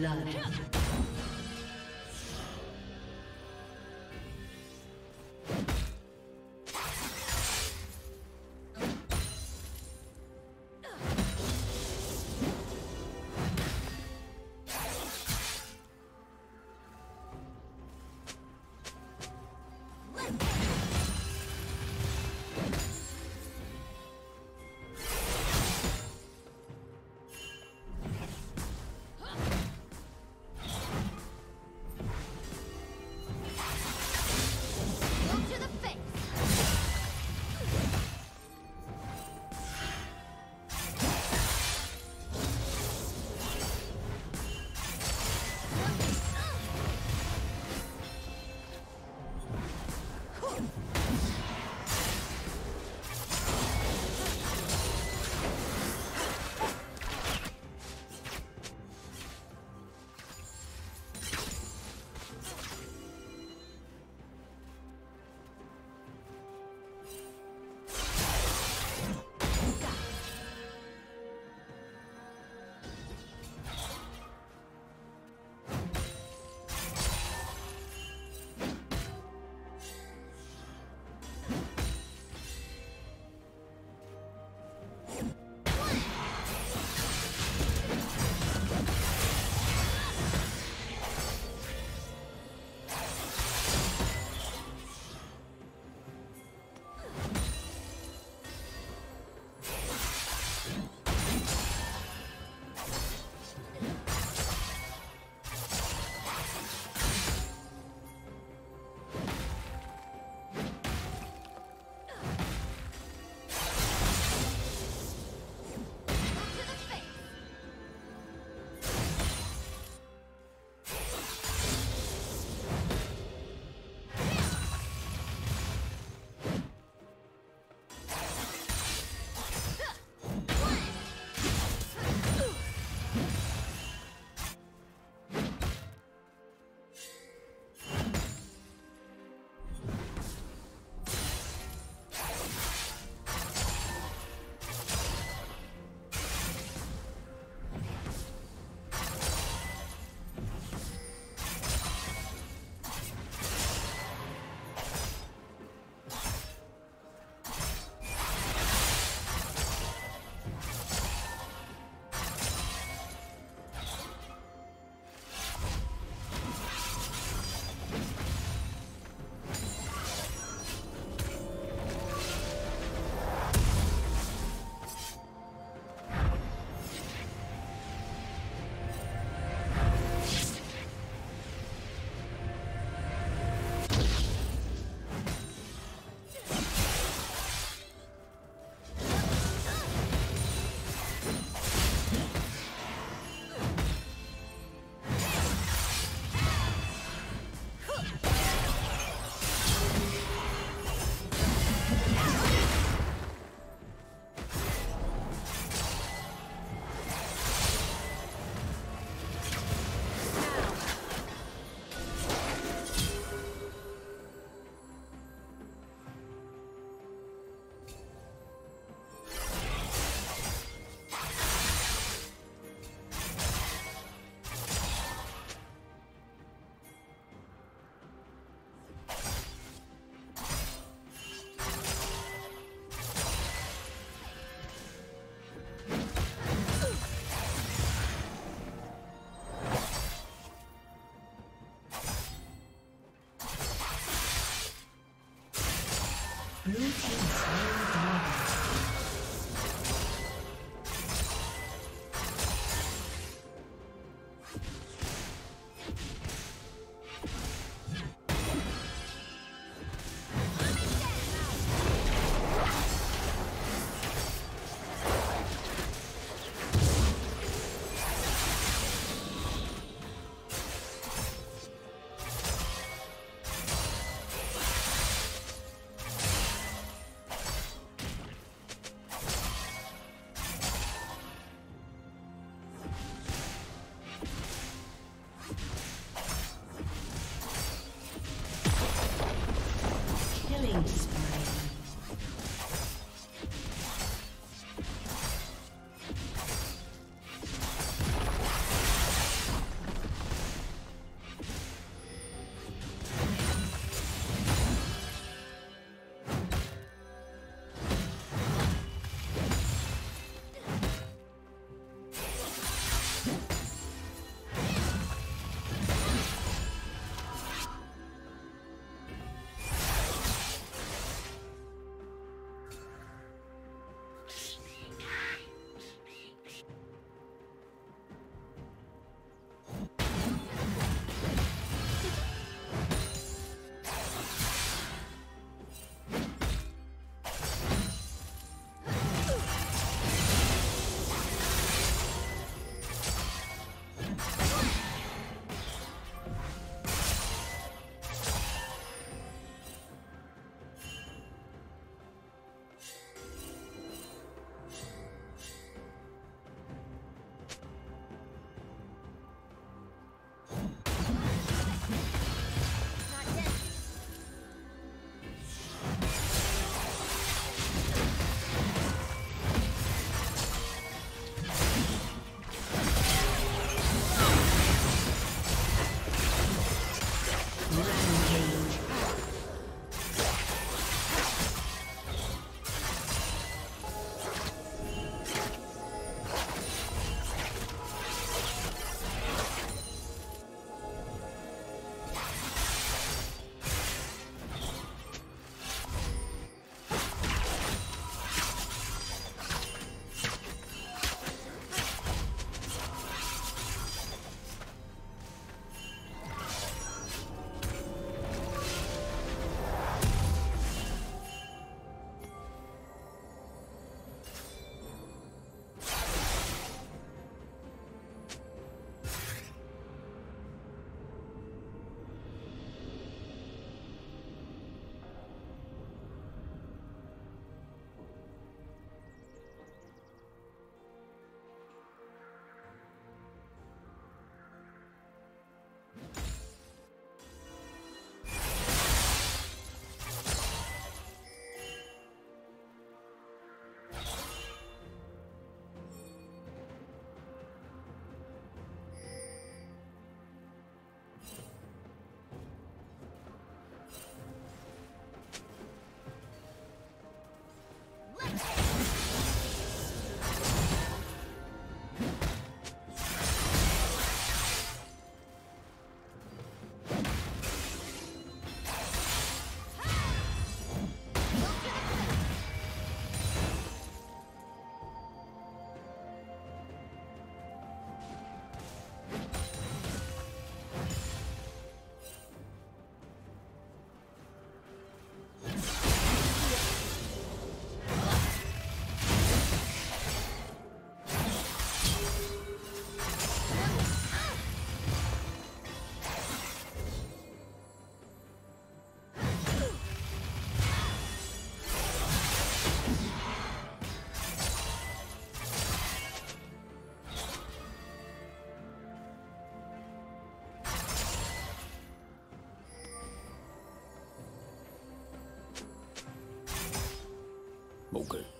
blood. Blue team's turret Thanks. Bogle.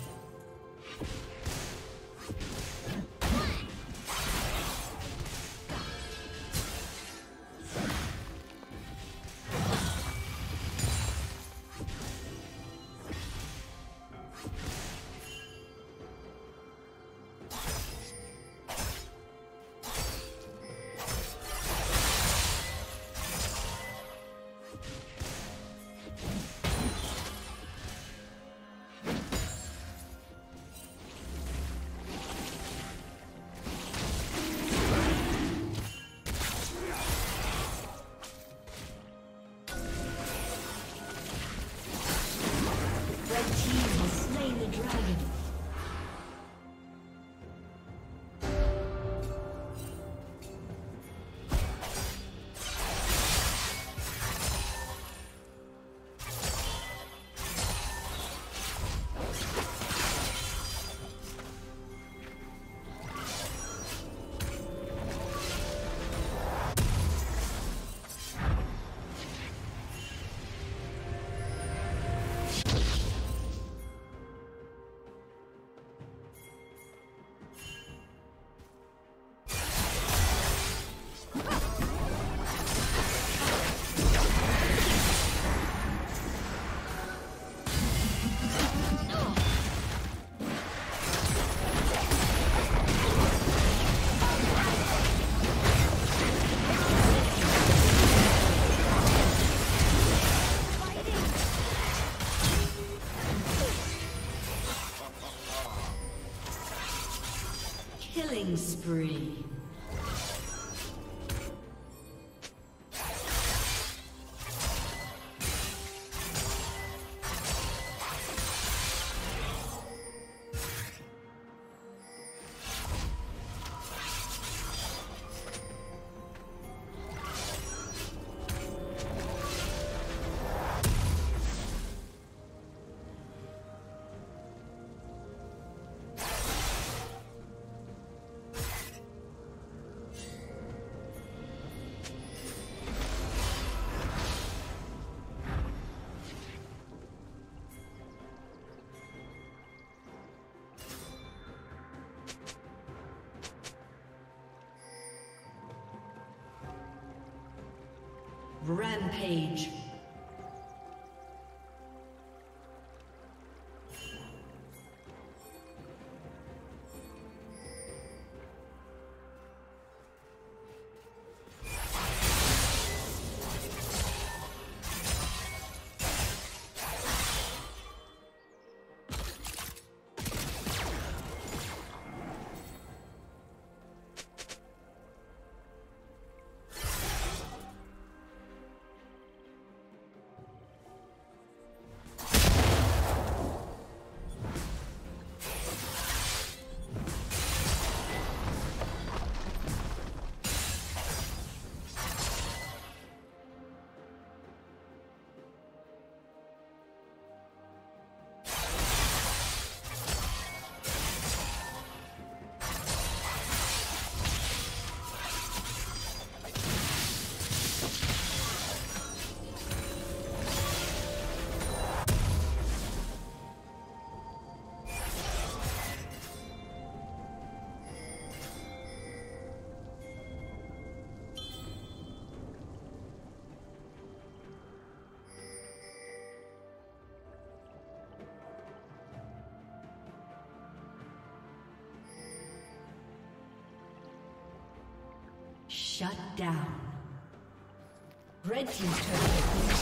spree. Rampage. Shut down. Red turret has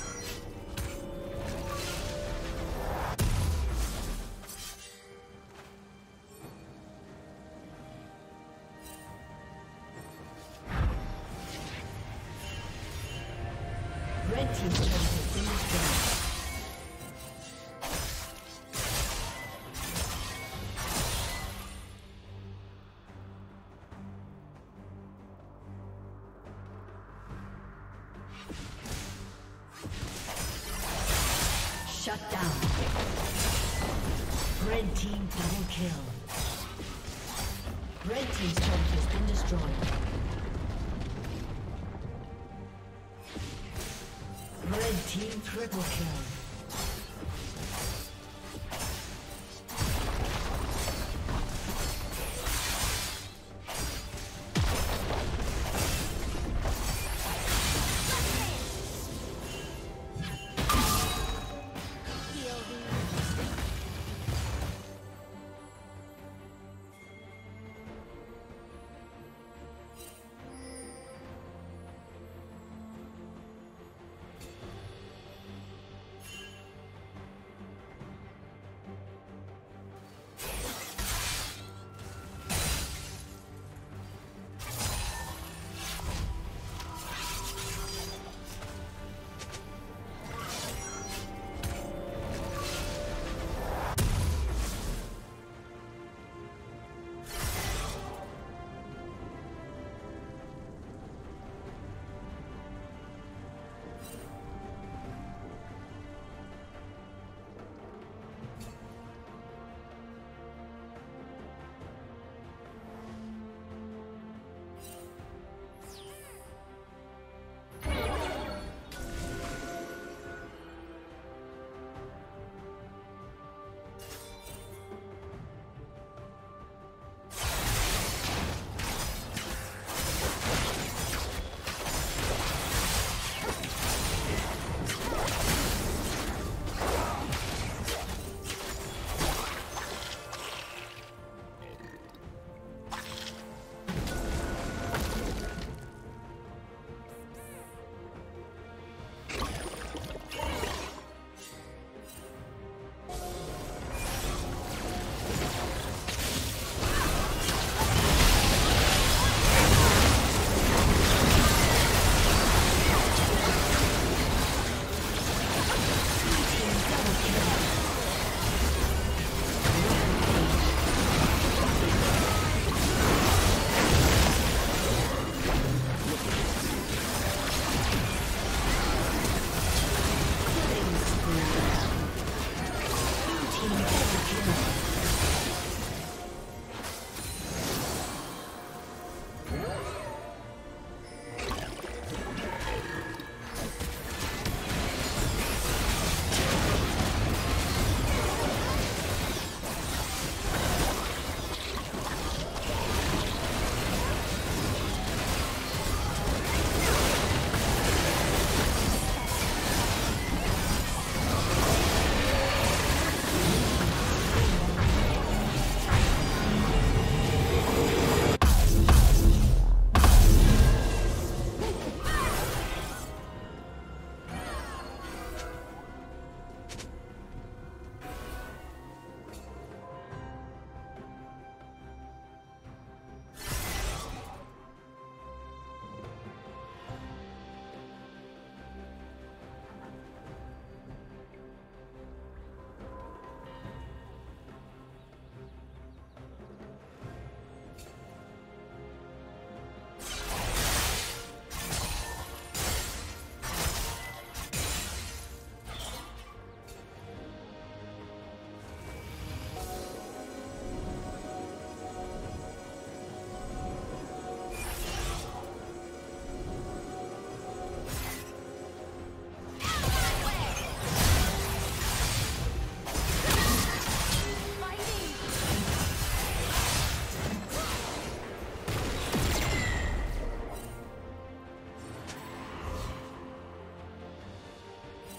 Shut down. Red team double kill. Red team's turret has been destroyed. Red team triple kill.